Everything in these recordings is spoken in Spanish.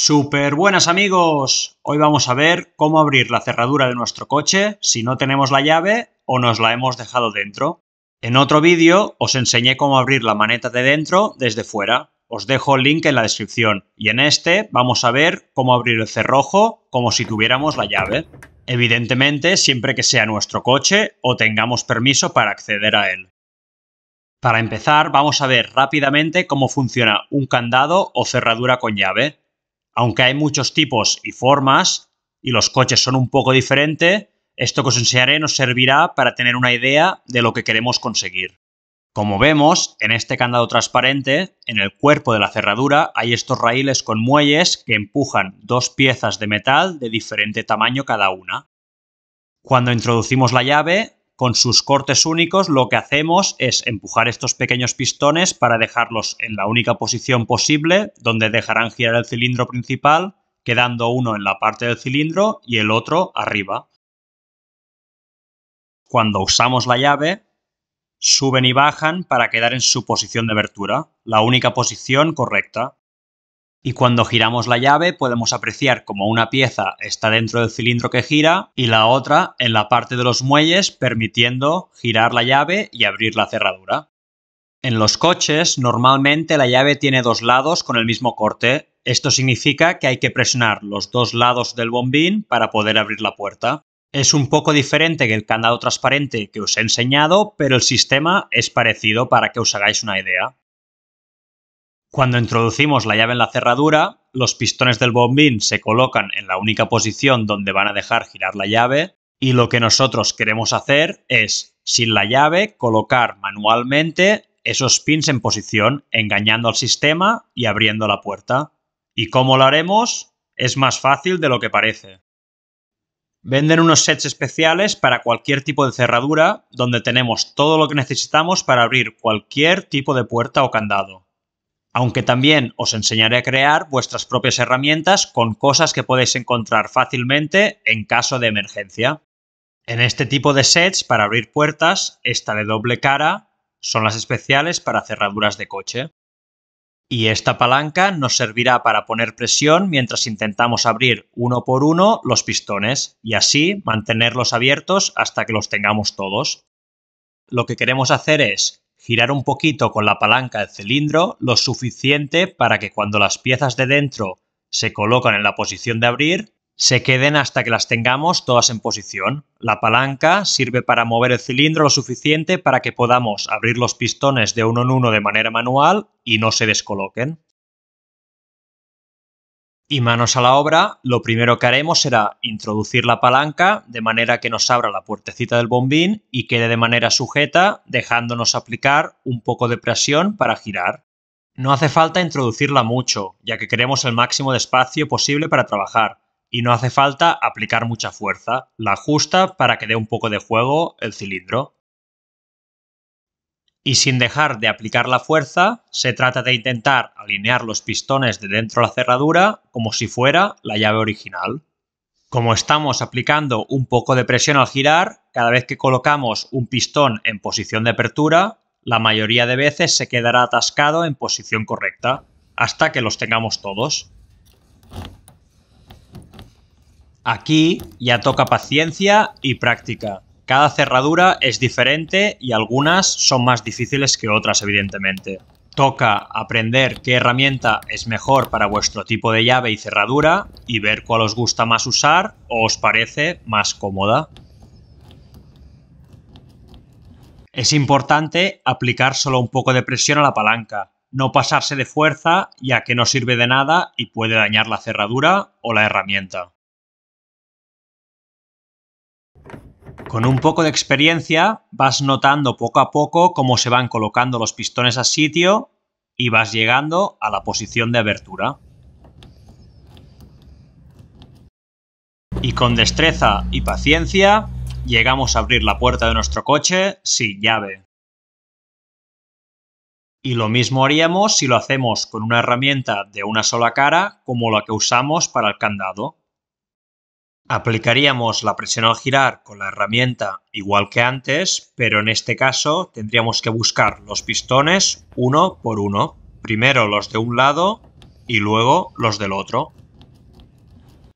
Super buenas amigos, hoy vamos a ver cómo abrir la cerradura de nuestro coche si no tenemos la llave o nos la hemos dejado dentro. En otro vídeo os enseñé cómo abrir la maneta de dentro desde fuera, os dejo el link en la descripción y en este vamos a ver cómo abrir el cerrojo como si tuviéramos la llave. Evidentemente siempre que sea nuestro coche o tengamos permiso para acceder a él. Para empezar vamos a ver rápidamente cómo funciona un candado o cerradura con llave. Aunque hay muchos tipos y formas, y los coches son un poco diferentes, esto que os enseñaré nos servirá para tener una idea de lo que queremos conseguir. Como vemos, en este candado transparente, en el cuerpo de la cerradura hay estos raíles con muelles que empujan dos piezas de metal de diferente tamaño cada una. Cuando introducimos la llave, con sus cortes únicos lo que hacemos es empujar estos pequeños pistones para dejarlos en la única posición posible donde dejarán girar el cilindro principal, quedando uno en la parte del cilindro y el otro arriba. Cuando usamos la llave, suben y bajan para quedar en su posición de abertura, la única posición correcta y cuando giramos la llave podemos apreciar como una pieza está dentro del cilindro que gira y la otra en la parte de los muelles permitiendo girar la llave y abrir la cerradura. En los coches normalmente la llave tiene dos lados con el mismo corte. Esto significa que hay que presionar los dos lados del bombín para poder abrir la puerta. Es un poco diferente que el candado transparente que os he enseñado, pero el sistema es parecido para que os hagáis una idea. Cuando introducimos la llave en la cerradura, los pistones del bombín se colocan en la única posición donde van a dejar girar la llave y lo que nosotros queremos hacer es, sin la llave, colocar manualmente esos pins en posición, engañando al sistema y abriendo la puerta. ¿Y cómo lo haremos? Es más fácil de lo que parece. Venden unos sets especiales para cualquier tipo de cerradura donde tenemos todo lo que necesitamos para abrir cualquier tipo de puerta o candado aunque también os enseñaré a crear vuestras propias herramientas con cosas que podéis encontrar fácilmente en caso de emergencia. En este tipo de sets para abrir puertas, esta de doble cara son las especiales para cerraduras de coche. Y esta palanca nos servirá para poner presión mientras intentamos abrir uno por uno los pistones y así mantenerlos abiertos hasta que los tengamos todos. Lo que queremos hacer es girar un poquito con la palanca del cilindro lo suficiente para que cuando las piezas de dentro se colocan en la posición de abrir, se queden hasta que las tengamos todas en posición. La palanca sirve para mover el cilindro lo suficiente para que podamos abrir los pistones de uno en uno de manera manual y no se descoloquen. Y manos a la obra, lo primero que haremos será introducir la palanca de manera que nos abra la puertecita del bombín y quede de manera sujeta, dejándonos aplicar un poco de presión para girar. No hace falta introducirla mucho, ya que queremos el máximo de espacio posible para trabajar, y no hace falta aplicar mucha fuerza, la ajusta para que dé un poco de juego el cilindro y sin dejar de aplicar la fuerza, se trata de intentar alinear los pistones de dentro de la cerradura como si fuera la llave original. Como estamos aplicando un poco de presión al girar, cada vez que colocamos un pistón en posición de apertura, la mayoría de veces se quedará atascado en posición correcta, hasta que los tengamos todos. Aquí ya toca paciencia y práctica. Cada cerradura es diferente y algunas son más difíciles que otras, evidentemente. Toca aprender qué herramienta es mejor para vuestro tipo de llave y cerradura y ver cuál os gusta más usar o os parece más cómoda. Es importante aplicar solo un poco de presión a la palanca, no pasarse de fuerza ya que no sirve de nada y puede dañar la cerradura o la herramienta. Con un poco de experiencia vas notando poco a poco cómo se van colocando los pistones a sitio y vas llegando a la posición de abertura. Y con destreza y paciencia llegamos a abrir la puerta de nuestro coche sin llave. Y lo mismo haríamos si lo hacemos con una herramienta de una sola cara como la que usamos para el candado. Aplicaríamos la presión al girar con la herramienta igual que antes, pero en este caso tendríamos que buscar los pistones uno por uno. Primero los de un lado y luego los del otro.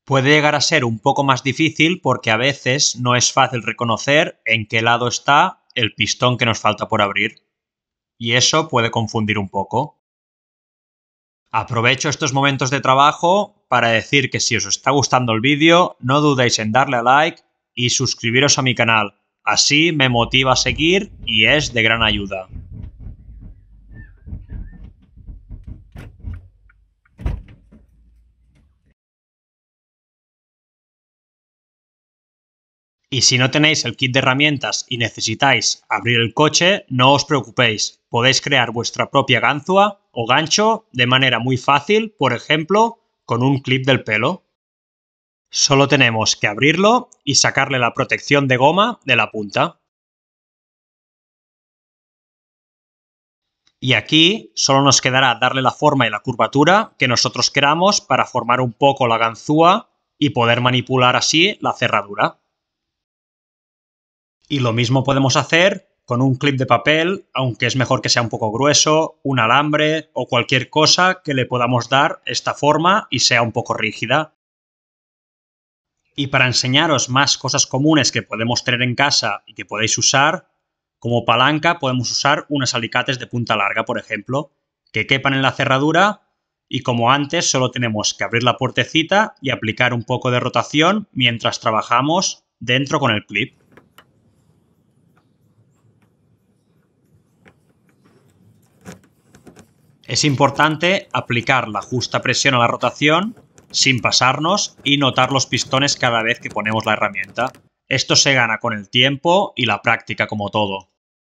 Puede llegar a ser un poco más difícil porque a veces no es fácil reconocer en qué lado está el pistón que nos falta por abrir. Y eso puede confundir un poco. Aprovecho estos momentos de trabajo para decir que si os está gustando el vídeo, no dudéis en darle a like y suscribiros a mi canal. Así me motiva a seguir y es de gran ayuda. Y si no tenéis el kit de herramientas y necesitáis abrir el coche, no os preocupéis, podéis crear vuestra propia ganzúa o gancho de manera muy fácil, por ejemplo, con un clip del pelo. Solo tenemos que abrirlo y sacarle la protección de goma de la punta. Y aquí solo nos quedará darle la forma y la curvatura que nosotros queramos para formar un poco la ganzúa y poder manipular así la cerradura. Y lo mismo podemos hacer con un clip de papel, aunque es mejor que sea un poco grueso, un alambre o cualquier cosa que le podamos dar esta forma y sea un poco rígida. Y para enseñaros más cosas comunes que podemos tener en casa y que podéis usar, como palanca podemos usar unos alicates de punta larga, por ejemplo, que quepan en la cerradura y como antes solo tenemos que abrir la puertecita y aplicar un poco de rotación mientras trabajamos dentro con el clip. Es importante aplicar la justa presión a la rotación sin pasarnos y notar los pistones cada vez que ponemos la herramienta. Esto se gana con el tiempo y la práctica como todo.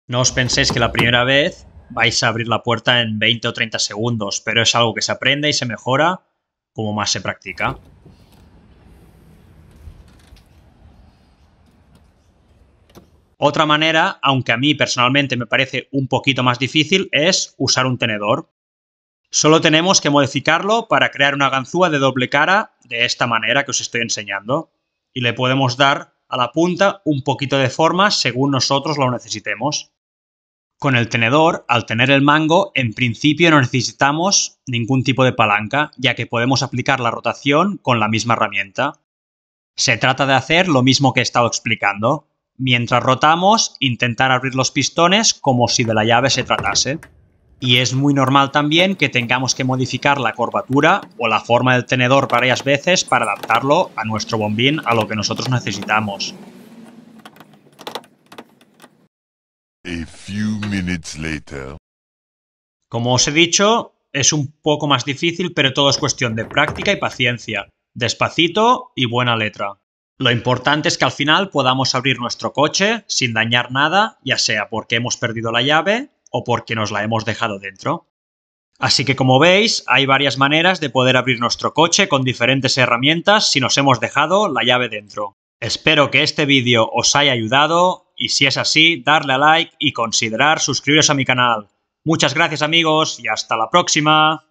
No os penséis que la primera vez vais a abrir la puerta en 20 o 30 segundos, pero es algo que se aprende y se mejora como más se practica. Otra manera, aunque a mí personalmente me parece un poquito más difícil, es usar un tenedor. Solo tenemos que modificarlo para crear una ganzúa de doble cara de esta manera que os estoy enseñando. Y le podemos dar a la punta un poquito de forma según nosotros lo necesitemos. Con el tenedor, al tener el mango, en principio no necesitamos ningún tipo de palanca, ya que podemos aplicar la rotación con la misma herramienta. Se trata de hacer lo mismo que he estado explicando. Mientras rotamos, intentar abrir los pistones como si de la llave se tratase. Y es muy normal también que tengamos que modificar la curvatura o la forma del tenedor varias veces para adaptarlo a nuestro bombín a lo que nosotros necesitamos. Como os he dicho, es un poco más difícil, pero todo es cuestión de práctica y paciencia, despacito y buena letra. Lo importante es que al final podamos abrir nuestro coche sin dañar nada, ya sea porque hemos perdido la llave o porque nos la hemos dejado dentro. Así que como veis, hay varias maneras de poder abrir nuestro coche con diferentes herramientas si nos hemos dejado la llave dentro. Espero que este vídeo os haya ayudado y si es así, darle a like y considerar suscribiros a mi canal. Muchas gracias amigos y hasta la próxima.